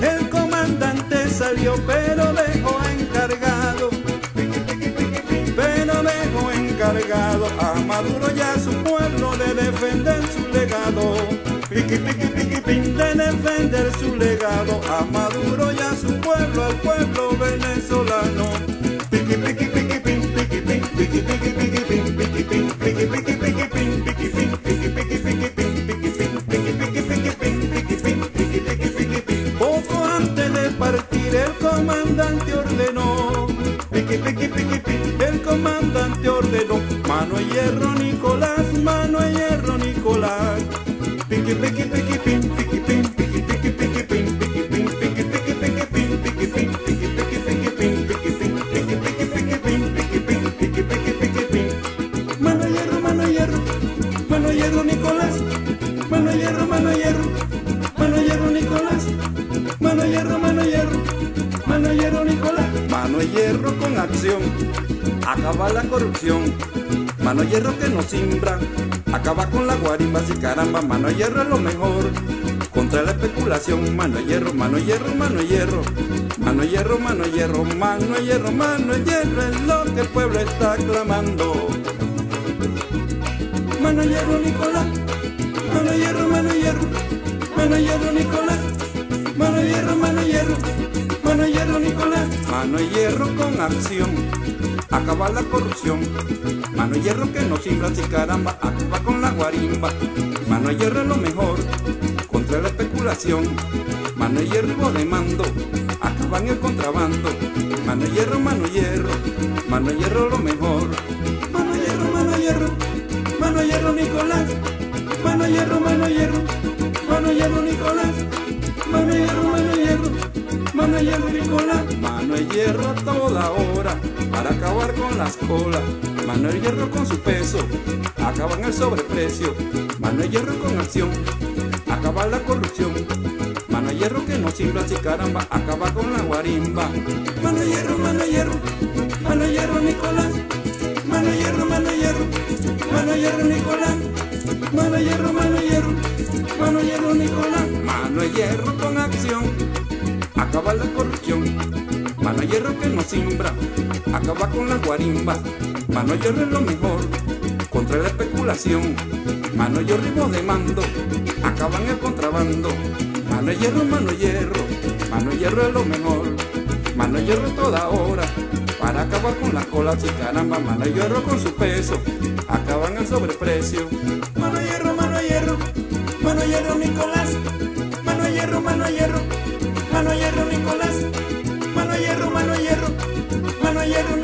El comandante salió pero dejó encargado, pero dejó encargado. A Maduro y a su pueblo de defender su legado. De defender su legado. A Maduro comandante ordenó, Piqui piqui piqui pin, el comandante ordenó, mano de hierro Nicolás, mano de hierro Nicolás. piqui piqui pin, piqui pin, piqui piqui piqui pin. Mano hierro, mano hierro, mano hierro Nicolás, mano hierro, mano hierro, mano de hierro con acción, acaba la corrupción, mano de hierro que nos simbra, acaba con la guarimba y caramba, mano de hierro es lo mejor, contra la especulación, mano de hierro, mano de hierro, mano de hierro, mano de hierro, mano de hierro, mano de hierro, mano de hierro es lo que el pueblo está clamando. Mano de hierro Nicolás, mano de hierro, mano de hierro, mano de hierro Nicolás, mano de hierro, mano de hierro, mano de hierro Nicolás, mano de hierro con acción, acaba la corrupción, mano de hierro que no simbra y caramba, acaba con la guarimba, mano de hierro es lo mejor, contra la especulación, mano de hierro de mando, acaban el contrabando, mano de hierro, mano de hierro, mano de hierro lo mejor, mano de hierro, mano de hierro. Mano de hierro Nicolás, mano de hierro, mano de hierro, mano de hierro Nicolás, mano de hierro, mano de hierro, mano de hierro Nicolás, mano de hierro a toda hora para acabar con las colas, mano de hierro con su peso, acaban el sobreprecio, mano de hierro con acción, acabar la corrupción, mano de hierro que no simbra y caramba, acaba con la guarimba, mano de hierro, mano de hierro, mano de hierro Nicolás, mano de hierro, mano de hierro. Mano de hierro Nicolás, mano de hierro, mano de hierro, mano de hierro Nicolás, mano de hierro con acción, acaba la corrupción, mano hierro que no simbra, acaba con las guarimbas, mano hierro es lo mejor, contra la especulación, mano hierro de mando, acaban el contrabando, mano hierro, mano hierro, mano hierro es lo mejor, mano hierro toda hora, para acabar con las colas y caramba, mano hierro con su peso, acaban el sobreprecio. Mano de hierro, mano de hierro, mano mano hierro Nicolás, mano hierro, mano hierro, mano hierro